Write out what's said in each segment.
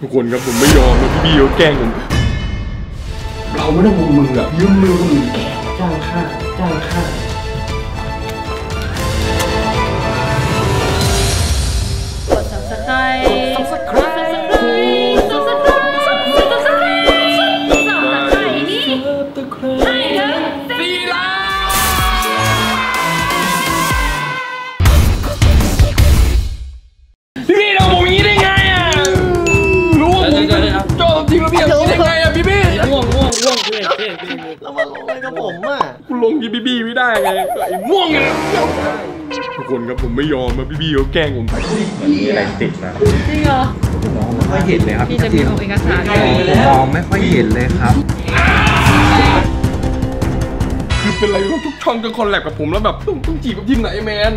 ทุกคนครับผมไม่ยอมนะพี่บี้เขาแกล้งผมเราไม่ต้องมุมมึงอะยืมมือคนอื่นแก้จ้างค่าจ้างค่า ลงยีพี่บี้ไม่ได้ไงไอ้ม่วงไงทุกคนครับผมไม่ยอมนะพี่บี้เขาแกล้งผมมีอะไรติดนะจริงเหรอมองไม่ค่อยเห็นเลยครับพี่จะมีเอาเอกสารผมมองไม่ค่อยเห็นเลยครับคือเป็นไรวะทุกช่องจะคอลแลบกับผมแล้วแบบต้องต้องจีบกับทีมไหนแมน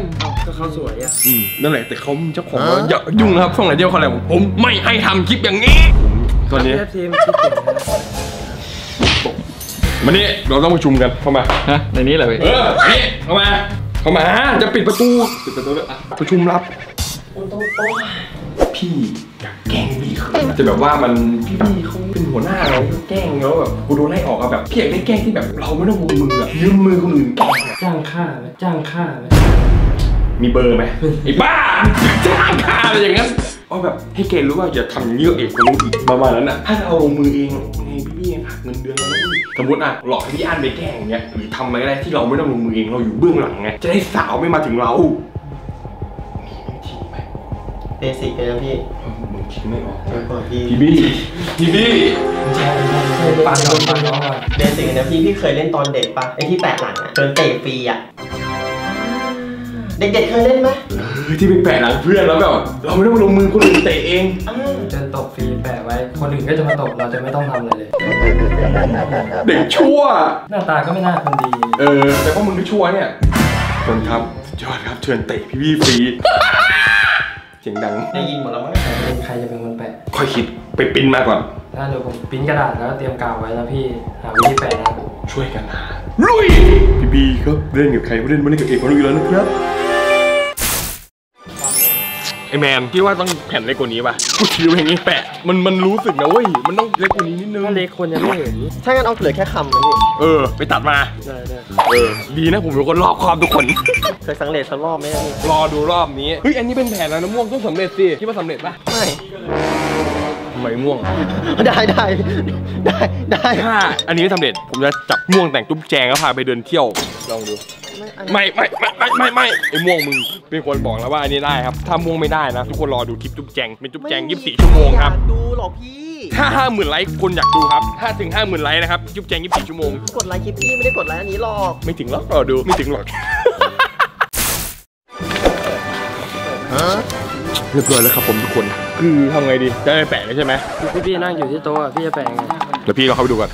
ก็เขาสวยอะอืมนั่นแหละแต่เขาเจ้าของว่าอย่ายุ่งนะครับช่องไหนเดียวคอลแลบผมผมไม่ให้ทำคลิปอย่างนี้ผมตอนนี้เทียบทีมคิดถึงนะ มานี่เราต้องประชุมกันเข้ามาฮะในนี้เหรอพี่เออนี่เข้ามาเข้ามาจะปิดประตูปิดประตูด้วยอะประชุมลับพี่อยากแกล้งพี่เขาจะแบบว่ามันพี่พี่เขาเป็นหัวหน้าเราแกล้งแล้วแบบกูโดนไล่ออกอะแบบพี่อยากได้แกล้งที่แบบเราไม่ต้องมือมืออะยืมมือคนอื่นแกล้งอะจ้างค่าไหมจ้างค่าไหมมีเบอร์ไหมไอ้บ้าจ้างค่าอะไรอย่างนั้นเอาแบบให้เกณฑ์รู้ว่าอย่าทำอย่างนี้กับเอกคนนู้นอีกประมาณนั้นอะถ้าเราลงมือเองไงพี่พี่หักเงินเดือนเราไม่ได้ สมมติอะหลอกให้พี่อันไปแกล้งอย่างเงี้ยหรือทำอะไรก็ได้ที่เราไม่ต้องลงมือเองเราอยู่เบื้องหลังไงจะได้สาวไม่มาถึงเรามีทีไหม basic เลยนะพี่มึงคิดไม่ออกเดี๋ยวก่อนพี่พี่บี้พี่บี้ปันก่อนปันก่อน basic เลยนะพี่พี่เคยเล่นตอนเด็กปะไอที่แปะหลังอะโดนเตะฟรีอะ เด็กๆเคยเล่นไหมเฮ้ยที่ไปแปะหลังเพื่อนแล้วแบบเราไม่ต้องลงมือคนอื่นเตะเองอ้าวจะตบฟรีแปะไว้ คนอื่นก็จะมาตบเราจะไม่ต้องทำอะไรเลย เด็กชั่ว หน้าตาก็ไม่น่าคนดี เออ แต่ว่ามึงก็ชั่วเนี่ยคนครับสุดยอดครับเชิญเตะพี่บี้ฟรีเสียงดังได้ยินหมดแล้วมั้งเป็นใครจะเป็นคนแปะค่อยคิดไปปริ้นมาก่อนถ้าเดี๋ยวผมปริ้นกระดาษแล้วก็เตรียมกาวไว้แล้วพี่หาวิธีแปะนะช่วยกันหาลุยพี่บีก็เล่นกับใครไม่เล่นไม่เล่นกับเอกคนอื่นแล้วนะครับ ไอแมนพี่ว่าต้องแผ่นเล็กกว่านี้ป่ะกูถืออย่างนี้แปะมันมันรู้สึกนะเว้ยมันต้องเล็กกว่านี้นิดนึงถ้าเล็กคนยังไม่เห็นถ้างั้นเอาเหลือแค่คำนะพี่เออ ไปตัดมาได้ได้เออดีนะผมเป็นคนรอบคอบทุกคนเคยสังเกตสักรอบไหมอะพี่รอดูรอบนี้เฮ้ยอันนี้เป็นแผนแล้วนะม่วงต้องสำเร็จสิคิดว่าสำเร็จป่ะไม่ทำไมม่วง ได้ได้ได้ได้ถ้าอันนี้ไม่สำเร็จผมจะจับม่วงแต่งตุ๊บแจงแล้วพาไปเดินเที่ยวลองดู ไม่ไม่ไม่ไม่ไม่ไม่ไอ้ม่วงมึงเป็นคนบอกแล้วว่าอันนี้ได้ครับ ถ้าม่วงไม่ได้นะ ทุกคนรอดูคลิปจุ๊บแจงเป็นจุ๊บแจง24ชั่วโมงครับอยากดูหรอกพี่ ถ้าห้าหมื่นไลค์คนอยากดูครับถ้าถึงห้าหมื่นไลค์นะครับจุ๊บแจง24ชั่วโมง กดไลค์คลิปพี่ไม่ได้กดไลค์อันนี้หรอก ไม่ถึงหรอกรอดูไม่ถึงหรอกเรียบร้อยแล้วครับผมทุกคน คือทำไงดี จะไปแปะเลยใช่ไหมพี่พี่นั่งอยู่ที่โต๊ะอะพี่จะแปะยังไงเดี๋ยวพี่เราเข้าไปดูก่อน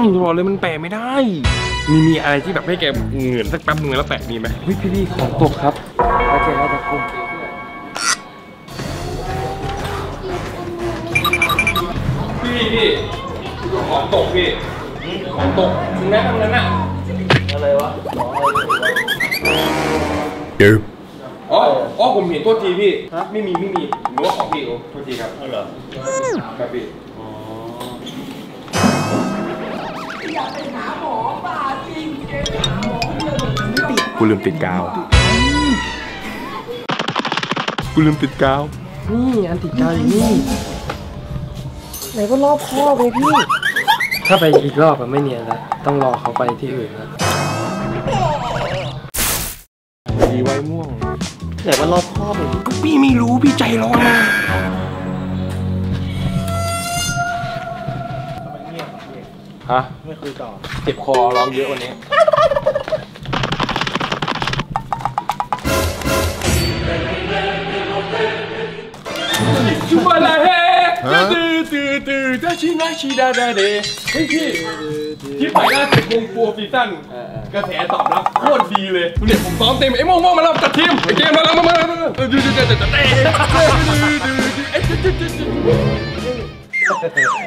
แกนั่งอยู่รอเลยมันแปะไม่ได้ มีมีอะไรที่แบบให้แกเหงื่อนสักแป๊บนึงแล้วแปะมีไหมพี่พี่พี่ของตกครับโอเคแล้วจะกุ้งพี่พี่ของตกพี่ของตกถึงแม้ทำนั้นอะอะไรวะเดี๋ยวอ๋ออ๋อผมเห็นโทษทีพี่ ไม่มีไม่มีผมรู้ว่าของพี่โอ้โทษทีครับเหรอครับพี่ กูลืมติดกาว กูลืมติดกาว นี่อันติดกาวอยู่นี่ ไหนก็รอบคอบเลยพี่ ถ้าไปอีกรอบอะไม่เนียนแล้วต้องรอเขาไปที่อื่นแล้วดีไว้ม่วงไหนว่ารอบคอบเลยก็พี่ไม่รู้พี่ใจร้อน ฮะ ไม่คุยต่อ เจ็บคอร้องเยอะวันนี้ช่วยหน่อยเฮ้ตื้อตื้อตื้อดาชินาชิดาดาเดเฮ้ยพี่ที่ไปล่าสุดวงปัวซีซั่นกระแสตอบรับโคตรดีเลยดูเนี่ยผมซ้อมเต็มไอ้โม่งโม่งมาแล้วจัดทีมไอ้เกมมาแล้วมามามาเออดูดูดูดูดูไอ้ดูดูดูดู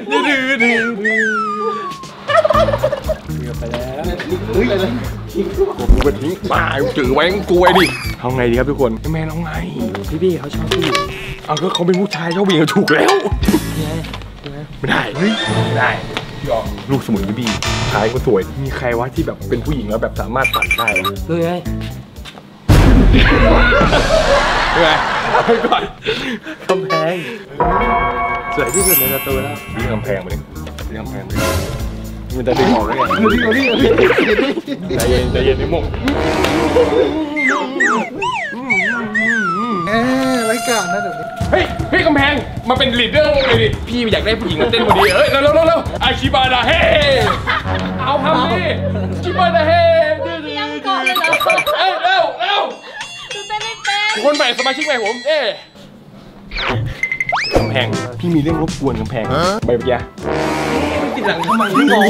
ดูดูดูดู กูไปทิ้งป่าจือไว้กูไว้ดิเอาไงดีครับทุกคนแม่น้องไงพี่พี่เขาชอบผู้หญิงเอาก็เขาเป็นผู้ชายชอบผู้หญิงก็ถูกแล้วไม่ได้เฮ้ยไม่ได้พี่อมลูกสมุนพี่บี้ชายก็สวย มีใครวะที่แบบเป็นผู้หญิงแล้วแบบสามารถตัดได้วะดูไงเป็นไงไปก่อนกำแพงสวยที่สุดในประตูแล้วพี่กำแพงมาดิพี่กำแพงมาดิ มันจะดึงออกได้ไงใจเย็นใจเย็นนิมงเอ๊ะไรกันนะเดี๋ยวนี้เฮ้ยพี่กำแพงมาเป็น leader วงเลยดิพี่อยากได้ผู้หญิงมาเต้นพอดีเอ้ยเร็วเร็วเร็วเร็วอาชิบาดาเฮ้เอาทำดิชิบาดาเฮ้ยังก่อนเลยเหรอเอ้ยเร็วเร็วดูเต้นไม่เป็นคนใหม่สมาชิกใหม่ผมเอ๊ะกำแพงพี่มีเรื่องรบกวนกำแพงใบปะยะติด หลังทำไมไม่งง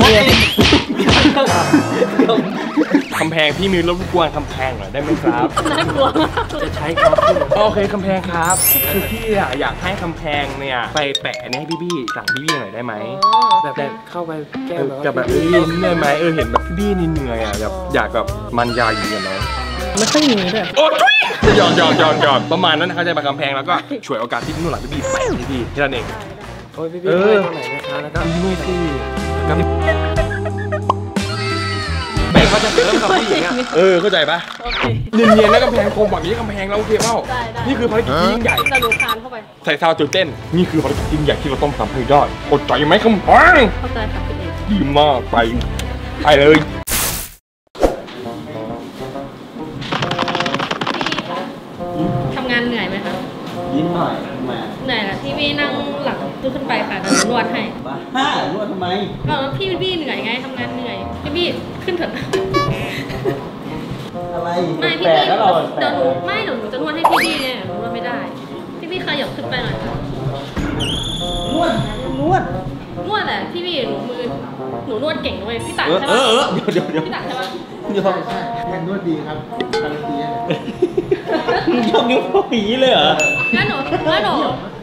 กำแพงพี่มีรบกวนกำแพงหน่อยได้ไหมครับน่ากลัวจะใช้ครับโอเคกำแพงครับคือพี่อะอยากให้กำแพงเนี่ยไปแปะเนี่ยให้พี่บี้สั่งพี่บี้หน่อยได้ไหมแบบแบบเข้าไปแก้เอมอแบบกับแบบลิ้นได้ไหมเออเห็นแบบพี่บี้นี่เหนื่อยอะแบบอยากแบบมันยาอยู่กับน้องไม่ค่อยมีด้วยโอ้ยหยอดหยอดหยอดหยอดประมาณนั้นนะครับใจมากำแพงแล้วก็ฉวยโอกาสที่พี่นุ่นหลังพี่บี้แปะพี่บี้แค่นั้นเอง โอ้ยพี่พี่เออไปตรงไหนนะคะแล้วก็พี่นุ่นที่กับแม่เขาจะเริ่มกับผู้หญิงอะเออเข้าใจปะโอเคเนียนๆแล้วกำแพงคมแบบนี้กำแพงเราโอเคเปล่าได้ได้นี่คือภารกิจที่ยิ่งใหญ่จะดูคานเข้าไปใส่ซาวจุดเต้น นี่คือภารกิจที่ยิ่งใหญ่ที่เราต้องทำให้ได้อดใจไหมคำแพงเข้าใจค่ะพี่เอกดีมากไปไปเลย เอาแล้วพี่วี่เหนื่อยไงทำงานเหนื่อย พี่วี่ขึ้นเถอะอะไรไม่พี่แปลวี่กแล้วเราแปลเดี๋ยวกหนูไม่เดี๋ยวหนูจะนวดให้พี่วี่เนี่ยหนูนวดไม่ได้ พี่วี่ขยับขึ้นไปหน่อยค่ะนวดนวดนวดแหละพี่วี่หนูมือหนูนวดเก่งด้วยพี่ตัดเออใช่เอปะอเออเดี๋ยวเดี๋ยวเดี๋ยวพี่ตัดใช่ปะเดี๋ยวแทนนวดดีครับการันตียกนิ้วโป้งอย่างนี้เลยเหรองั้นหนูงั้นหนูงั้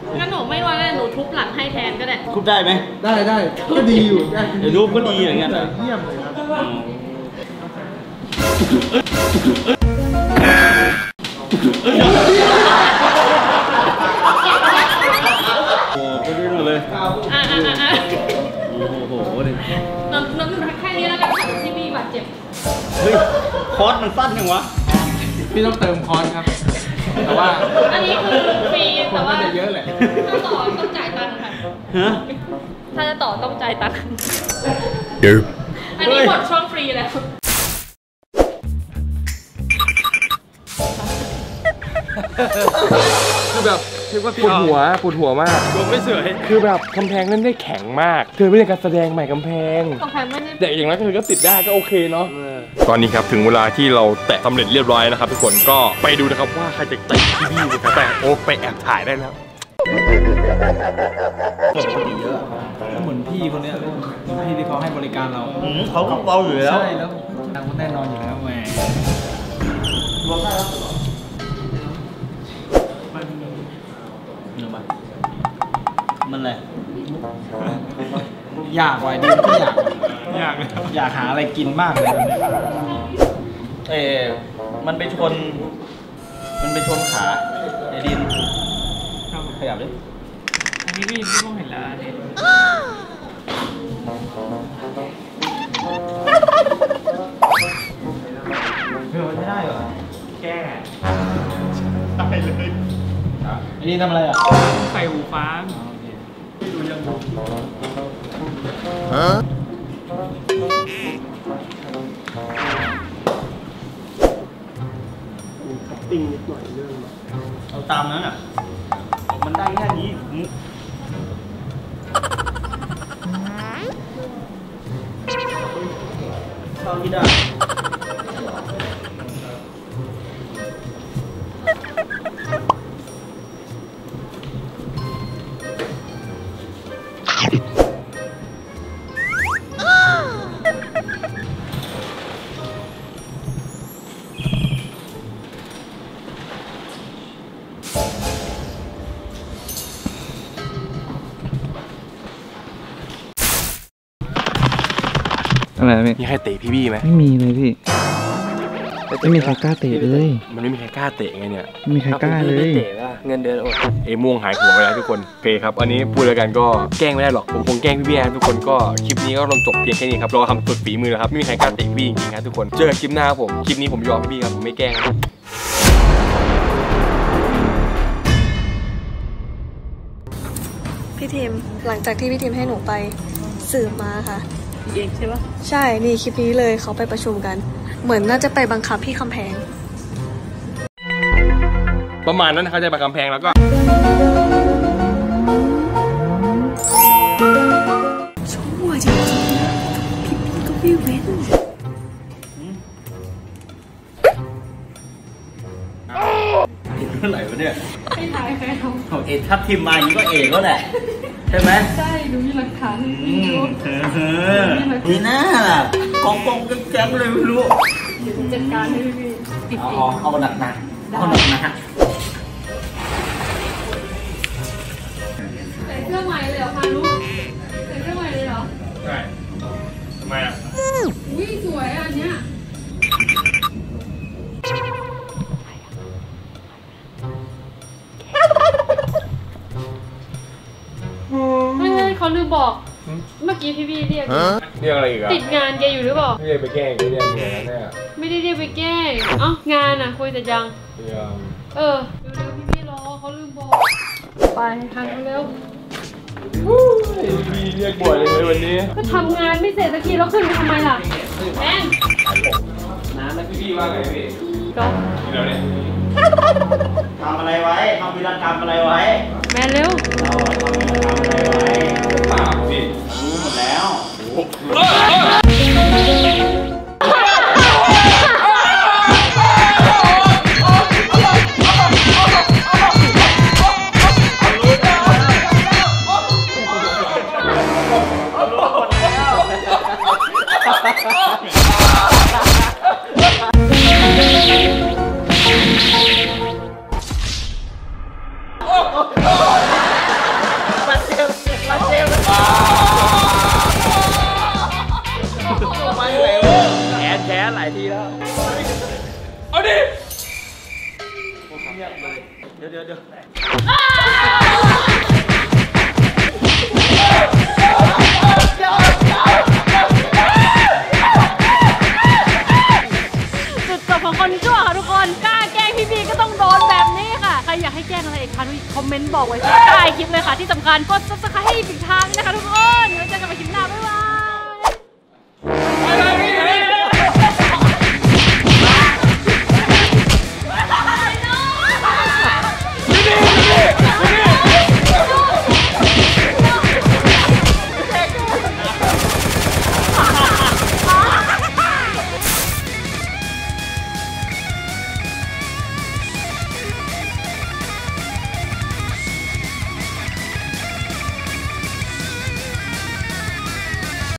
นหนูไม่นวดแล้วหนูทุบหลังให้แทนก็ได้คุบได้ไหมได้ได้ก็ดีอยู่ได้เดี๋ยวรูปก็ดีอย่างเงี้ย เยี่ยมเลยครับโอ้ก็ได้หมดเลยอะอะอะอะโอ้โหเนี่ยน้องน้องแค่นี้แล้วกันค่ะพี่วี่บาดเจ็บ เฮ้ย คอร์สมันสั้นยังวะ พี่ต้องเติมคอนครับ แต่ว่าอันนี้คือฟรีผมแต่ว่าก็จะเยอะแหละ ถ้าต่อต้องจ่ายตังค์ค่ะ ฮะ ถ้าจะต่อต้องจ่ายตังค์เดี๋ยวอันนี้หมดช่วงฟรีแล้ว คือแบบ คือว่าปวดหัวปวดหัวมากลงไม่สวย คือแบบกำแพงเล่นได้แข็งมาก เธอไม่ใช่การแสดงใหม่กำแพง กำแพงไม่ได้แต่อย่างนั้นก็คือก็ติดได้ก็โอเคเนาะเออตอนนี้ครับถึงเวลาที่เราแตะสำเร็จเรียบร้อยนะครับทุกคนก็ไปดูนะครับว่าใครจะเตะพี่บี้นะครับแต่โอ้ไปแอบถ่ายได้แล้วเหมือนพี่คนเนี้ยพี่ที่เขาให้บริการเราอืมเขาก็เบาอยู่แล้วใช่แล้วทางคนแน่นอนอยู่แล้วแหมมัน มันอะไรอยากว่ะดิมก็อยากอยากอยากหาอะไรกินมากเลยตอนเนี้ยเออมันไปชน มันไปชนขาไอ้ดินขยับดิ อันนี้พี่พี่ต้องเห็นแล้วอันนี้เออไม่ได้เหรอแก้ได้เลยอันนี้ทำอะไรอะ ใส่หูฟ้าดู Huh? Cutting นิดหน่อยเรื่องเอาตามนั้นอะ พี่มีใครเตะพี่บี้ไหมไม่มีเลยพี่ไม่มีใครกล้าเตะเลย มันไม่มีใครกล้าเตะไงเนี่ยไม่มีใครกล้าเลยเตะว่าเงินเดือนอดเอม่วงหายหัวไปแล้วทุกคนโอเคครับ อันนี้พูดแล้วกันก็แกล้งไม่ได้หรอก ผมคงแกล้งพี่บี้นะทุกคนก็คลิปนี้ก็ลงจบเพียงแค่นี้ครับรอทำสุดฝีมือนะครับไม่มีใครกล้าเตะพี่บี้จริงๆครับทุกคน เจอกันคลิปหน้าครับผม คลิปนี้ผมยอมพี่บี้ครับผมไม่แกล้งพี่ทีมหลังจากที่พี่ทีมให้หนูไปสืบมาค่ะ เองใช่ปะใช่นี่คลิปนี้เลยเขาไปประชุมกัน เหมือนน่าจะไปบังคับพี่คำแพง ประมาณนั้นนะครับใจปากกำแพงแล้วก็ ชั่วจริงๆพี่พีก็ไม่เว้นเมื่อไหร่วะเนี่ย ไม่ทายใครทเอาเอ็ดทับทิมมาอย่างนี้ก็เอกแล้วแหละ ใช่ไหมำใช่ดูมีหลักฐานอืมเออเออนี่น่ากองกองแก๊งๆเลยไม่รู้เดี๋ยวผมจัดการให้พี่ติดเอาเอเอาง เอาหนักหนักๆเอาหนักหนัก ลืมบอก เมื่อกี้พี่พี่เรียกเรียกอะไรอีกอะติดงานแกอยู่หรือเปล่าเรียกไปแกล้งเรียกเนี่ยแน่ไม่ได้เรียกไปแกล้งเอ้างานอะคุยแต่ยังเรียกเออเร็วๆพี่พี่รอเขาลืมบอก ไปทางเร็วพี่เรียกบ่อยเลยวันนี้ ก็ทำงานไม่เสร็จสักทีแล้วขึ้นไปทำไมล่ะแอนน้ำแล้วพี่ว่าไงพี่ก็เดี๋ยวเนี่ย ทำอะไรไว้ทำวีรกรรมอะไรไว้ แมนเร็วเราอะทำวีรกรรมอะไรไว้ปากพี่รู้หมดแล้ว จุดจบของคนชั่วค่ะทุกคน กล้าแกล้งพี่บีก็ต้องโดนแบบนี้ค่ะ ใครอยากให้แกล้งอะไรอีกคะคอมเมนต์บอกไว้ใต้คลิปเลยค่ะที่สำคัญกด subscribe ให้อีกทางนะคะทุกคน